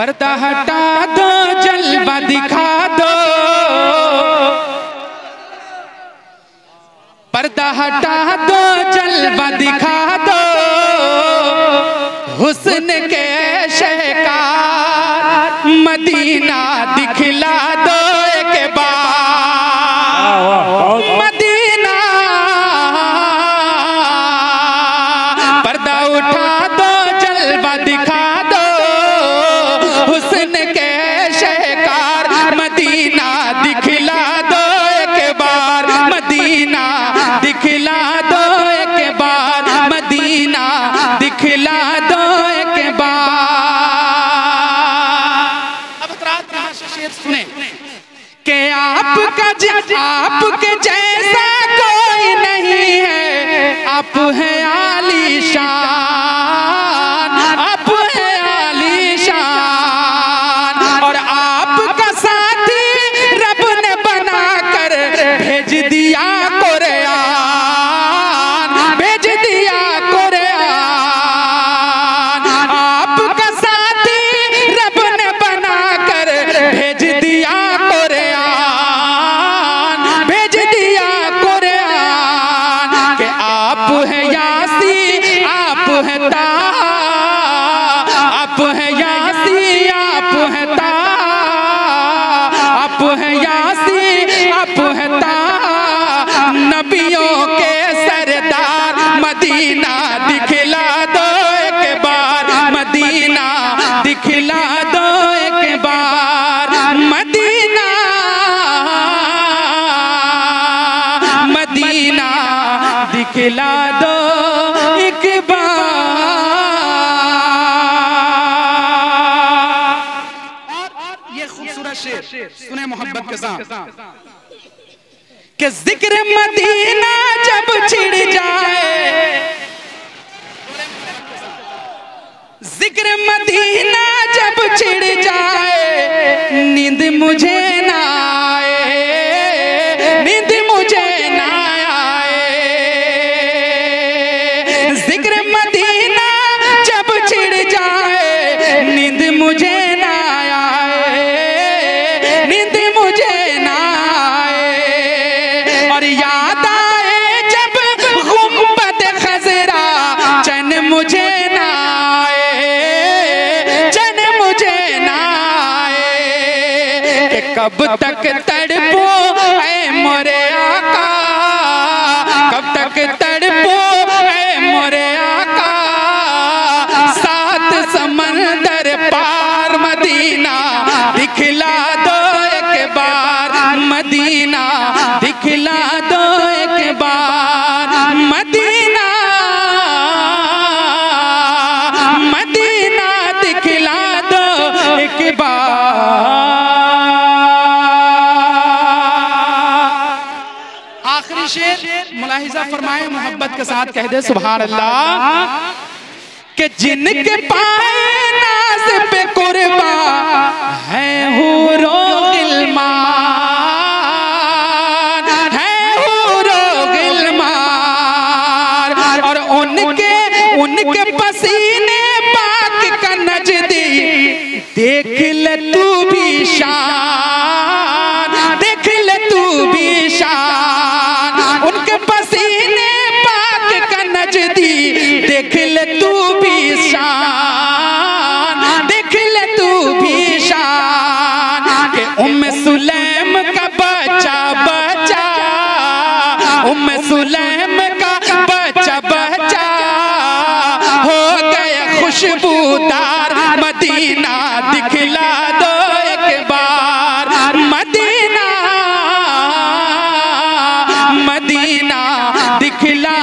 पर्दा हटा दो जलवा दिखा दो। पर्दा हटा दो जलवा दिखा दो। हुस्न के आपका आपके जैसा कोई नहीं है। आप है दिखला दो एक बार मदीना। मदीना दिखला दो एक बार। ये खूबसूरत शेर, सुने मोहब्बत के साथ। कि ज़िक्र मदीना जब छिड़ जाए, ज़िक्र मदीना जब चन मुझे ना आए, चन मुझे कब तक तड़पो ऐ मोरे आका, कब तक तड़पो है मोरे आका, सात समंदर पार मदीना, दिखला दो एक बार मदीना। आखिरी शेर मुलाहिजा फरमाए मोहब्बत के साथ कह दे सुबह अल्लाह के जिनके पाए देख ले तू भी शान, देख ले तू भी शान के उम सुलैम का बच्चा बच्चा। उम सुलैम का बच्चा बच्चा। हो गया खुशबूदार, मदीना दिखला दो एक मदीना मदीना दिखला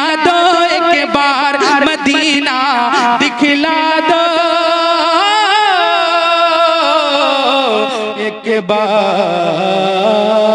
के बाद।